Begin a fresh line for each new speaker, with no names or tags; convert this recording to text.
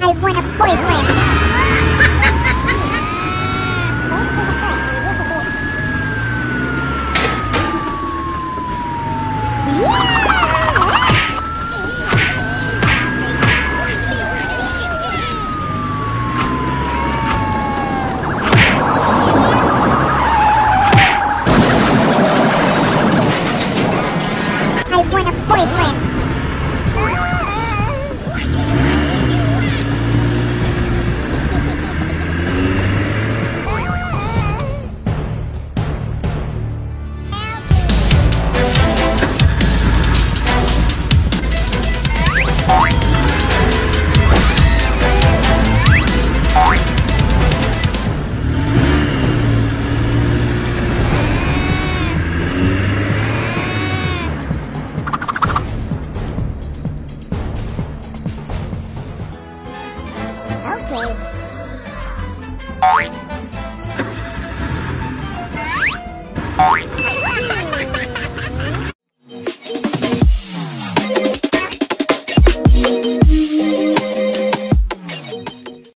I want a boyfriend. Oink.